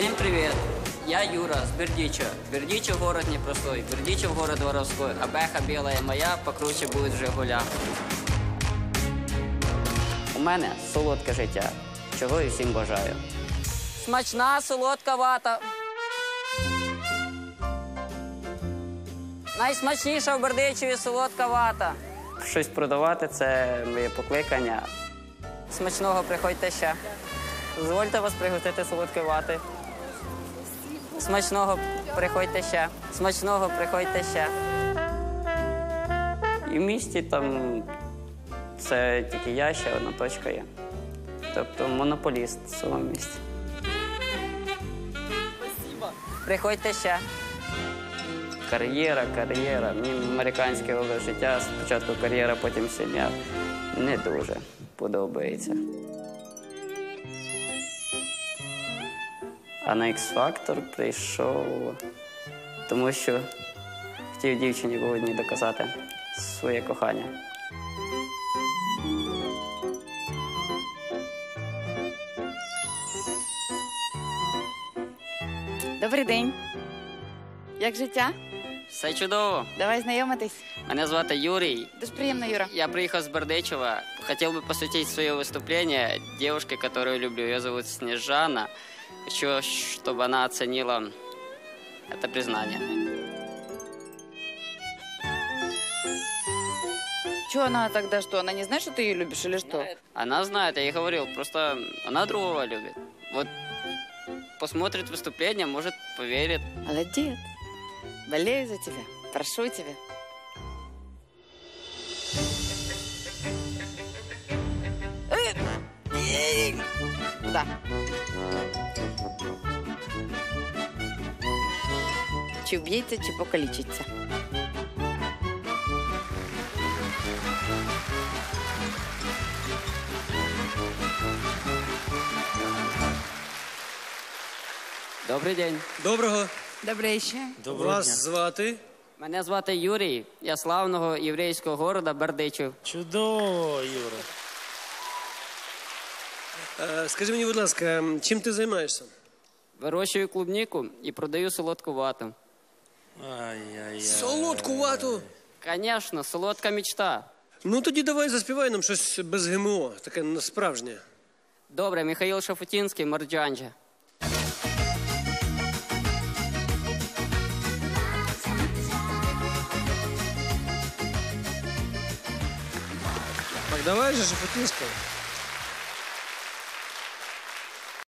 Всем привет! Я Юра с Бердичева. Бердичев город непростой, Бердичев город воровской, а беха белая моя покруче будет Жигуля. У мене солодке життя, чого і всім бажаю. Смачна солодка вата. Найсмачніша в Бердичеві солодка вата. Щось продавати це моє покликання. Смачного приходьте ще. Дозвольте вас пригостити солодкої вати. Смачного приходьте ще. Смачного приходьте ще. І в місті там це тільки я ще одна точка є. Тобто монополіст в цьому місті. Приходьте ще. Кар'єра, кар'єра. Мені американське життя. Спочатку кар'єра, потім сім'я. Не дуже подобається. А на X-Factor прийшов, тому що хотів дівчині в одній доказати своє кохання. Добрий день. Як життя? Все чудово. Давай знайомитись. Мене звати Юрій. Дуже приємно, Юра. Я приехал с Бердычева. Хотел бы посвятить свое выступление девушке, которую люблю. Ее зовут Снежана. Хочу, чтобы она оценила это признание. Чего она тогда что? Она не знает, что ты ее любишь или что? Она знает, я ей говорил, просто она другого любит. Вот посмотрит выступление, может, поверит. Молодец. Болею за тебя. Прошу тебя. Да. Чи вб'ється, чи покалічиться. Добрий день. Доброго. Добре ще. Доброго Вас звати? Мене звати Юрій. Я славного єврейського города Бердичів. Чудово, Юра. Е, Скажи мені, будь ласка, чим ти займаєшся? Вирощую клубніку і продаю солодку вату. Ай-яй-яй. Солодку вату. Звісно, солодка мечта. Ну тоді давай заспівай нам щось без ГМО, таке справжнє. Добре, Михаїл Шафутінський, Марджанджа. Так давай же, Шафутинська.